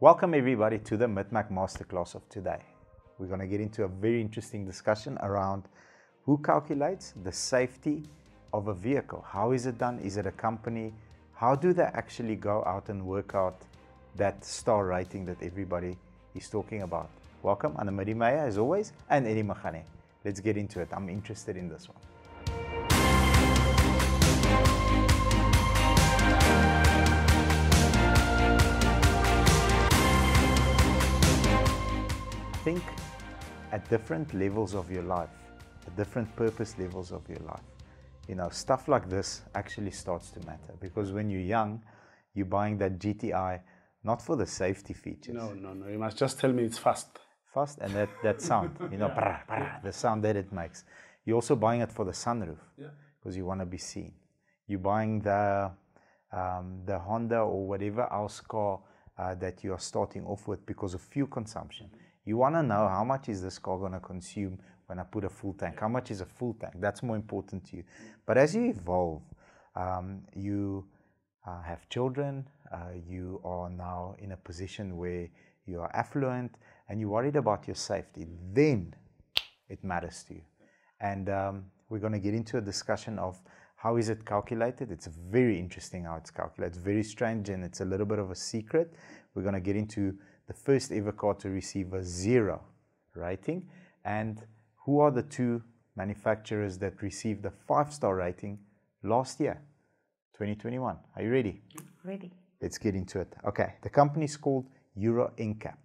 Welcome everybody to the Mit Mak Masterclass of today. We're going to get into a very interesting discussion around who calculates the safety of a vehicle. How is it done? Is it a company? How do they actually go out and work out that star rating that everybody is talking about? Welcome, Anamari Maya as always, and Eddie Mahane. Let's get into it. I'm interested in this one. Think at different levels of your life, at different purpose levels of your life, you know, stuff like this actually starts to matter because when you're young, you're buying that GTI not for the safety features. No, no, no. You must just tell me it's fast. Fast and that, that sound, you know, brr, brr, the sound that it makes. You're also buying it for the sunroof because you want to be seen. You're buying the um, the Honda or whatever else car uh, that you are starting off with because of fuel consumption. You want to know how much is this car going to consume when I put a full tank? How much is a full tank? That's more important to you. But as you evolve, um, you uh, have children, uh, you are now in a position where you are affluent and you're worried about your safety, then it matters to you. And um, we're going to get into a discussion of how is it calculated. It's very interesting how it's calculated. It's very strange and it's a little bit of a secret. We're going to get into the first ever car to receive a zero rating, and who are the two manufacturers that received a five star rating last year, 2021. Are you ready? Ready. Let's get into it. Okay, the company is called Euro NCAP.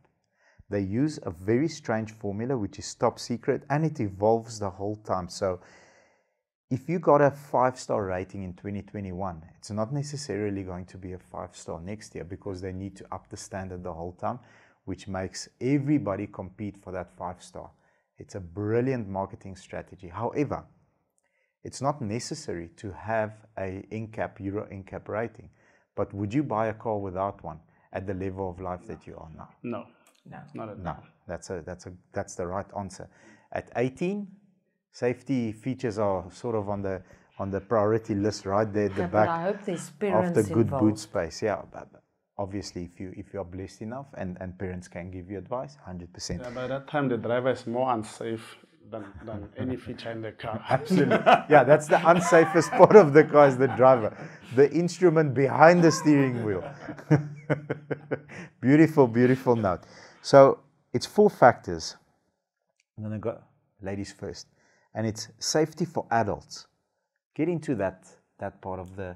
They use a very strange formula which is top secret and it evolves the whole time. So if you got a five star rating in 2021, it's not necessarily going to be a five star next year because they need to up the standard the whole time, which makes everybody compete for that five star. It's a brilliant marketing strategy. However, it's not necessary to have a NCAP, Euro NCAP rating. But would you buy a car without one at the level of life that you are now? No. No. Not at No, that's a that's a that's the right answer. At 18, Safety features are sort of on the on the priority list right there at the Yeah, back but I hope there's of the good involved. boot space. Yeah, but obviously if you if you are blessed enough and and parents can give you advice, hundred percent. Yeah, by that time, the driver is more unsafe than, than any feature in the car. Absolutely. yeah, that's the unsafest part of the car is the driver, the instrument behind the steering wheel. beautiful, beautiful note. So it's four factors. I'm gonna go ladies first, and it's safety for adults. Get into that that part of the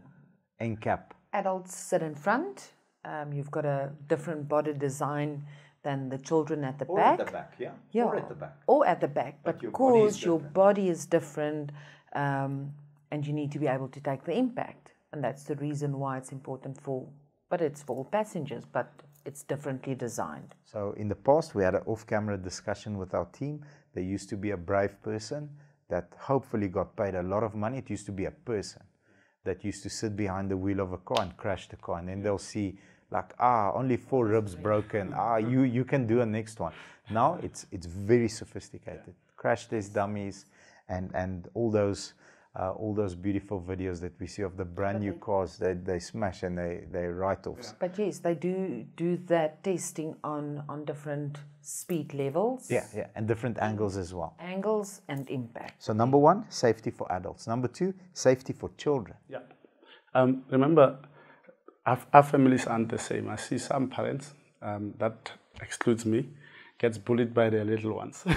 NCAP. Adults sit in front. Um, you've got a different body design than the children at the back. Or at the back, yeah. Yeah, Or at the back, Or but, your body is because your body is different, um, and you need to be able to take the impact, and that's the reason why it's important for. But it's for all passengers, but it's differently designed. So in the past, we had an off-camera discussion with our team. There used to be a brave person that hopefully got paid a lot of money. It used to be a person that used to sit behind the wheel of a car and crash the car, and then they'll see like ah only four ribs broken. Ah you you can do a next one. Now it's it's very sophisticated. Crash test dummies and and all those. Uh, all those beautiful videos that we see of the brand new cars, they, they smash and they, they write offs. But yes, they do do that testing on on different speed levels, Yeah, yeah, and different angles as well. angles, and impact. So number one, safety for adults. Number two, safety for children. yeah. Um, remember, our, our families aren't the same. I see some parents, um, that excludes me, gets bullied by their little ones.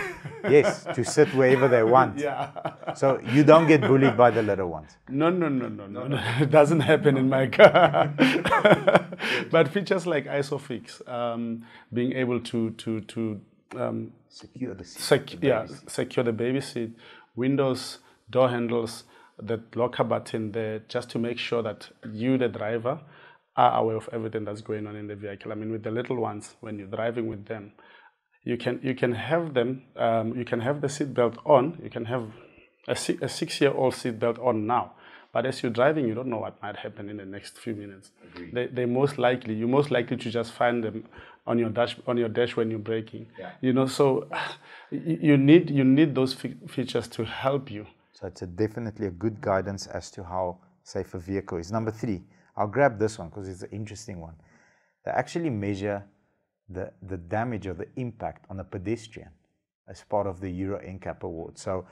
Yes, to sit wherever they want. yeah. So you don't get bullied by the little ones. No, no, no, no, no, no. It doesn't happen in my car. but features like ISOFIX, um, being able to to to um, Secure the seat. sec- yeah, secure the baby seat, windows, door handles, that locker button there, just to make sure that you, the driver, are aware of everything that's going on in the vehicle. I mean, with the little ones, when you're driving with them, you can you can have them, um, you can have the seatbelt on, you can have a, si- a six-year-old seatbelt on now. But as you're driving, you don't know what might happen in the next few minutes. They, they most likely, you're most likely to just find them on your dash on your dash when you're braking. Yeah. You know, so you you need you need those fe- features to help you. So it's a definitely a good guidance as to how safe a vehicle is. Number three, I'll grab this one because it's an interesting one. They actually measure the, the damage or the impact on a pedestrian as part of the Euro NCAP award. So,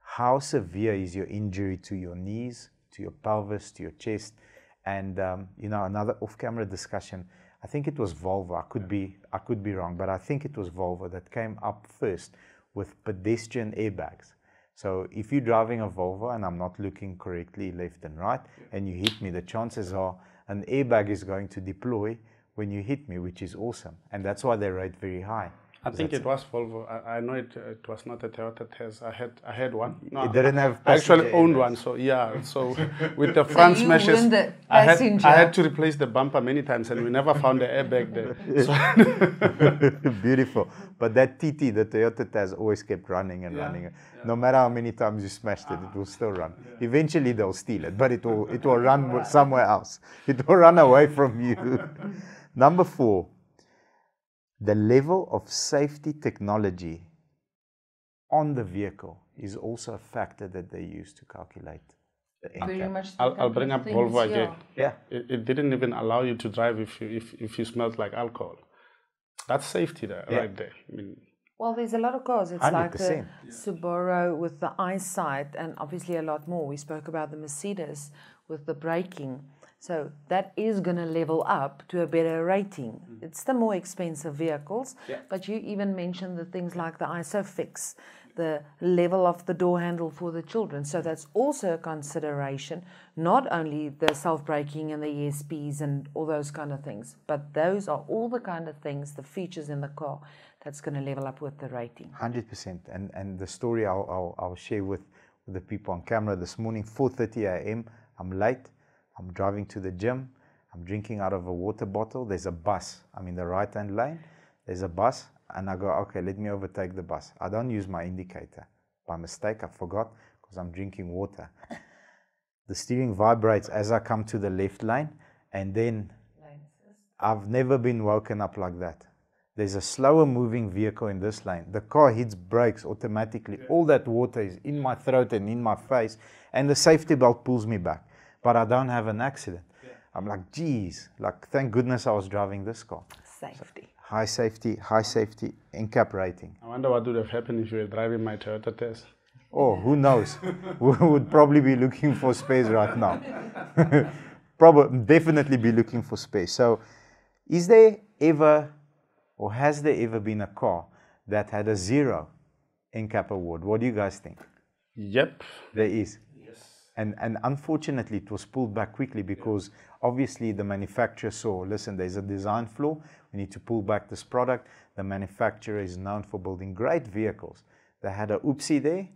how severe is your injury to your knees, to your pelvis, to your chest? And um, you know, another off-camera discussion. I think it was Volvo. I could be I could be wrong, but I think it was Volvo that came up first with pedestrian airbags. So if you're driving a Volvo and I'm not looking correctly left and right, and you hit me, the chances are an airbag is going to deploy when you hit me, which is awesome, and that's why they rate very high. I think it was Volvo. I, I know it, it was not a Toyota Tazz. I had I had one. No, it didn't have. I actually owned one. So yeah. So with the front so smashes, I had I had to replace the bumper many times, and we never found the airbag there. So Beautiful. But that TT, the Toyota Tazz, always kept running and yeah. running. Yeah. No matter how many times you smashed it, it will still run. Yeah. Eventually they'll steal it, but it will it will run somewhere else. It will run away from you. Number four the level of safety technology on the vehicle is also a factor that they use to calculate Very much I'll, I'll bring up Volvo again. Yeah. It, it, didn't even allow you to drive if you, if, if you smelled like alcohol. That's safety there, yeah. right there. I mean, well, there's a lot of cars. It's 100%. like the Subaru with the eyesight and obviously a lot more. We spoke about the Mercedes with the braking. So that is going to level up to a better rating. Mm. It's the more expensive vehicles, yeah. but you even mentioned the things like the ISOFIX, the level of the door handle for the children. So that's also a consideration, not only the self braking and the ESPs and all those kind of things, but those are all the kind of things, the features in the car that's going to level up with the rating. 100%. And, and the story I'll, I'll, I'll share with, with the people on camera this morning, 4.30 a.m., I'm late I'm driving to the gym. I'm drinking out of a water bottle. There's a bus. I'm in the right hand lane. There's a bus. And I go, okay, let me overtake the bus. I don't use my indicator. By mistake, I forgot because I'm drinking water. The steering vibrates as I come to the left lane. And then I've never been woken up like that. There's a slower moving vehicle in this lane. The car hits brakes automatically. All that water is in my throat and in my face. And the safety belt pulls me back but I don't have an accident. Yeah. I'm like, geez, like, thank goodness I was driving this car. Safety. So, high safety, high safety NCAP rating. I wonder what would have happened if you were driving my Toyota Tazz. Oh, who knows? we would probably be looking for space right now. probably, definitely be looking for space. So, is there ever, or has there ever been a car that had a zero NCAP award? What do you guys think? Yep. There is. And, and unfortunately, it was pulled back quickly because obviously the manufacturer saw listen, there's a design flaw. We need to pull back this product. The manufacturer is known for building great vehicles. They had a oopsie there.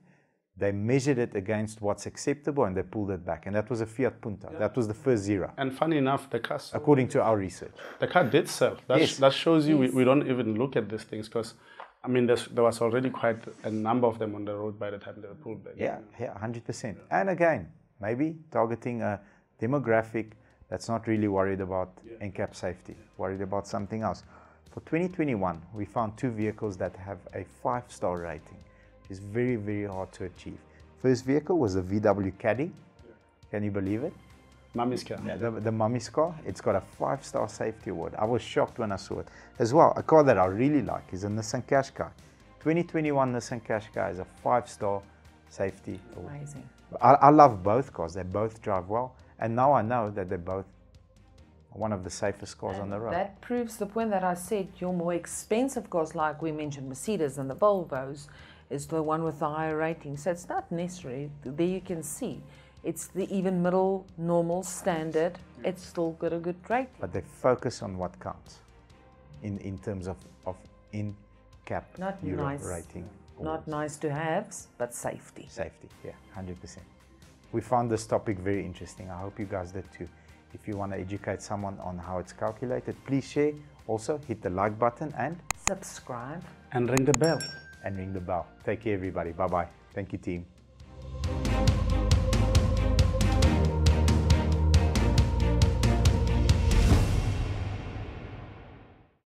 They measured it against what's acceptable and they pulled it back. And that was a Fiat Punto. Yeah. That was the first zero. And funny enough, the car. According to our research. The car did sell. That, yes. that shows you yes. we, we don't even look at these things because I mean, there was already quite a number of them on the road by the time they were pulled back. Yeah, yeah, 100%. And again, maybe targeting a demographic that's not really worried about yeah. NCAP safety, worried about something else. For 2021, we found two vehicles that have a five star rating. It's very, very hard to achieve. First vehicle was a VW Caddy. Yeah. Can you believe it? Mummy's car. Yeah, the, the mummy's car. It's got a five star safety award. I was shocked when I saw it. As well, a car that I really like is a Nissan Qashqai. 2021 Nissan Qashqai is a five star safety award. Amazing. I, I love both cars. They both drive well. And now I know that they're both one of the safest cars and on the road. That proves the point that I said your more expensive cars, like we mentioned Mercedes and the Volvos, is the one with the higher rating. So it's not necessary. There you can see. It's the even middle, normal, standard. It's still got a good rating. But they focus on what counts in, in terms of, of in cap not Euro nice. rating. Not nice to haves, but safety. Safety, yeah, 100%. We found this topic very interesting. I hope you guys did too. If you want to educate someone on how it's calculated, please share. Also, hit the like button and subscribe. And ring the bell. And ring the bell. Take care, everybody. Bye bye. Thank you, team.